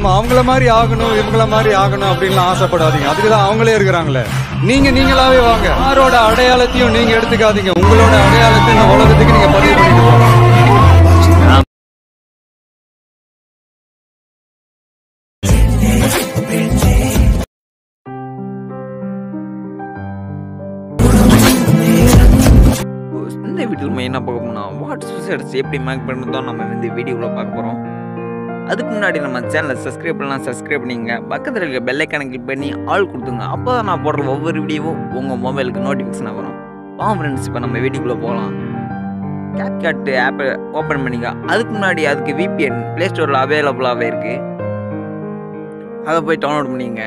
நம்ம அவங்கள மாதிரி ஆகணும் இவங்கள மாதிரி ஆகணும் அப்படின்லாம் ஆசைப்படாதீங்க. அதுக்கு தான் அவங்களே இருக்கிறாங்களே. நீங்க நீங்களாவே வாங்க. யாரோட அடையாளத்தையும் நீங்க எடுத்துக்காதீங்க. உங்களோட அடையாளத்தை இந்த உலகத்துக்கு நீங்க பதிவு பண்ணிட்டு இந்த வீட்டில் மெயினாக என்ன பார்க்க போனால் வாட் சூசைட்ஸ் எப்படி மேக் பண்ணுறதோ நம்ம இந்த வீடியோவில் பார்க்க போகிறோம் அதுக்கு முன்னாடி நம்ம சேனலை சப்ஸ்கிரைப் பண்ணலாம் சப்ஸ்கிரைப் பண்ணிங்க பக்கத்தில் இருக்க பெல்லைக்கான கிளிக் பண்ணி ஆள் கொடுத்துங்க. அப்போ தான் நான் போடுற ஒவ்வொரு வீடியோவும் உங்கள் மொபைலுக்கு நோட்டிஃபிகேஷன் வரும். வாங்க ஃப்ரெண்ட்ஸ் இப்போ நம்ம வீடியோக்குள்ளே போகலாம் கேப் ஆப்பை ஓப்பன் பண்ணிங்க அதுக்கு முன்னாடி அதுக்கு விபிஎன் ப்ளே ஸ்டோரில் அவைலபிளாகவே இருக்குது அதை போய் டவுன்லோட் பண்ணிங்க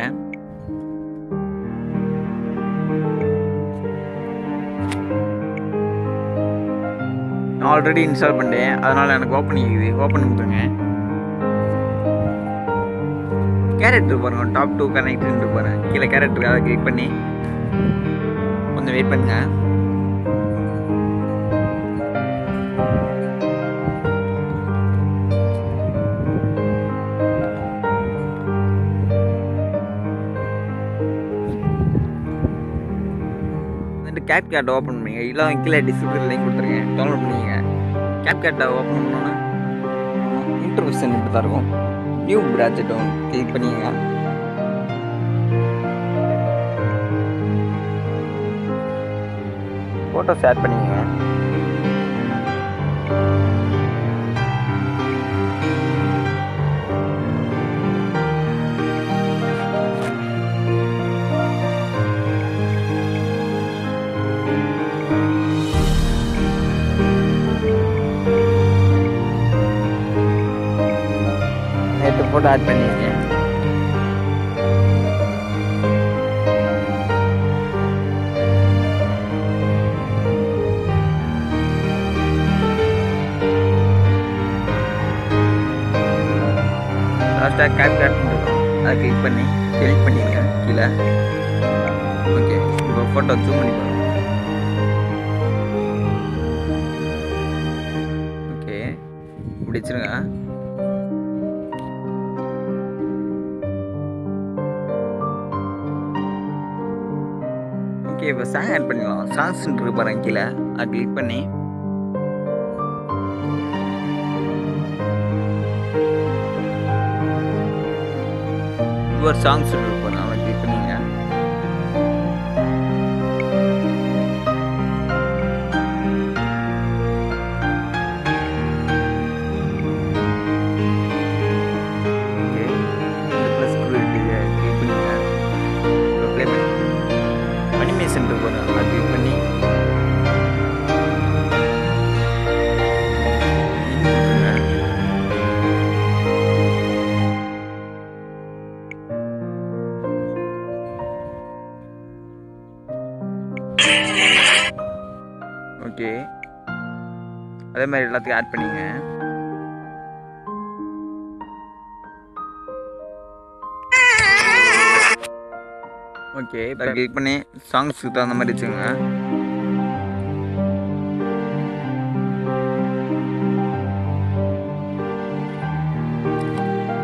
நான் ஆல்ரெடி இன்ஸ்டால் பண்ணிட்டேன். அதனால் எனக்கு ஓப்பன் ஓப்பன் கொடுத்துருங்க. கேரக்டர் பாருங்க டாப் டூ கனெக்ட் போகிறேன் கீழே கேரக்டர் அதை கிளிக் பண்ணி. கொஞ்சம் வெயிட் பண்ணுங்க. வந்துட்டு கேப் கேட்டை ஓப்பன் பண்ணுங்க. இல்லை கீழே டிஸ்கிரிப்ஷன் லிங்க் கொடுத்துருக்கேன். டவுன்லோட் பண்ணிக்கங்க. கேப் கேட்டை ஓப்பன் பண்ணோன்னா இன்டர்வியூஷன் இப்படி தான் இருக்கும். நியூ ப்ராஜெக்ட் கிளிக் பண்ணிங்க ஃபோட்டோ ஷேர் பண்ணிங்க நேற்று ஃபோட்டோ ஆட் பண்ணிங்க லாஸ்ட்டாக கேப் கேட்னு இருக்கும் அதை கிளிக் பண்ணி டெலிட் பண்ணிடுங்க கீழே ஓகே இப்போ ஃபோட்டோ ஜூம் பண்ணி பாருங்க ஓகே இப்படி ஓகே இப்போ சாங் ஆட் பண்ணிடலாம். சாங்ஸ் பாருங்க கீழே. அது கிளிக் பண்ணி. ஒரு சாங்ஸ் இருக்கும் அனிமேஷன் இருக்கு பாருங்க ஓகே அதே மாதிரி எல்லாத்துக்கும் ஆட் பண்ணிங்க. ஓகே இப்போ கிளிக் பண்ணி சாங்ஸுக்கு தகுந்த மாதிரி வச்சுக்கோங்க.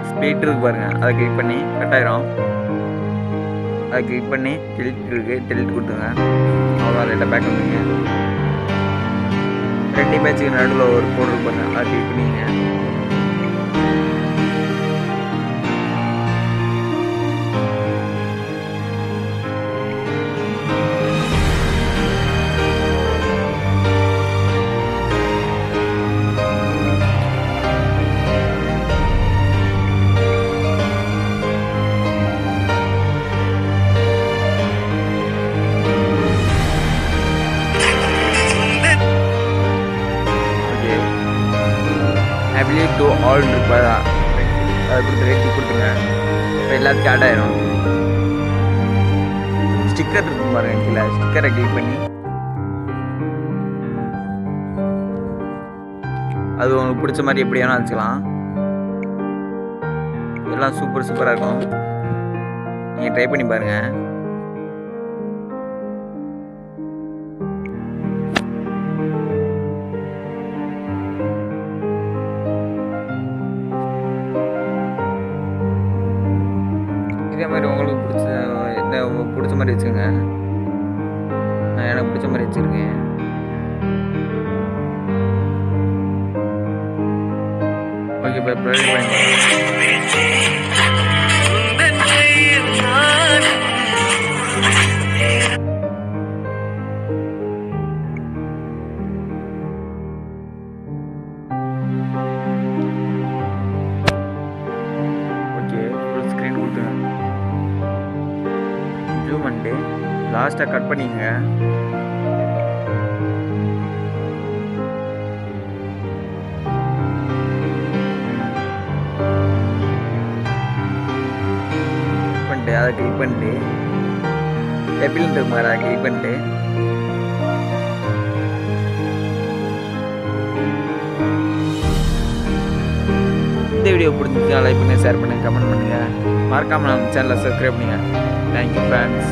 ஸ்பீட் இருக்கு பாருங்க. அதை கிளிக் பண்ணி கட் ஆயிரும். அதை கிளிக் பண்ணி டெலிட் இருக்கு. டெலிட் கொடுத்துங்க அவ்வளோ லைட்டாக பேக் வந்துங்க ரெண்டு பேட்சுக்கு நடுவில் ஒரு கோடு இருக்கு பாருங்க. அதை கிளிக் பண்ணிங்க த்ரீ டூ ஆல் இருப்பதா அதை கொடுத்து ரேட்டி கொடுத்துருங்க. இப்போ எல்லாத்துக்கும் ஆட் ஆயிரும். ஸ்டிக்கர் இருக்கும் பாருங்க கீழே. ஸ்டிக்கரை கிளிக் பண்ணி. அது உங்களுக்கு பிடிச்ச மாதிரி எப்படி வேணால் வச்சுக்கலாம் எல்லாம் சூப்பர் சூப்பராக இருக்கும். நீங்கள் ட்ரை பண்ணி பாருங்கள் உங்களுக்கு பிடிச்ச இந்த பிடிச்ச மாதிரி வச்சுக்கோங்க. நான் எனக்கு பிடிச்ச மாதிரி வச்சுருக்கேன். ஓகே இப்போ ப்ரே பண்ணி லாஸ்ட்டாக கட் பண்ணிங்க பண்ணிட்டு அதை கிளிக் பண்ணிட்டு டெபிள் இருக்கு மாதிரி அதை கிளிக் பண்ணிட்டு. இந்த வீடியோ பிடிச்சிருந்தா லைக் பண்ணுங்க ஷேர் பண்ணுங்கள் கமெண்ட் பண்ணுங்கள் மறக்காமல் நம்ம சேனலை சப்ஸ்கிரைப் பண்ணுங்க. Thank you friends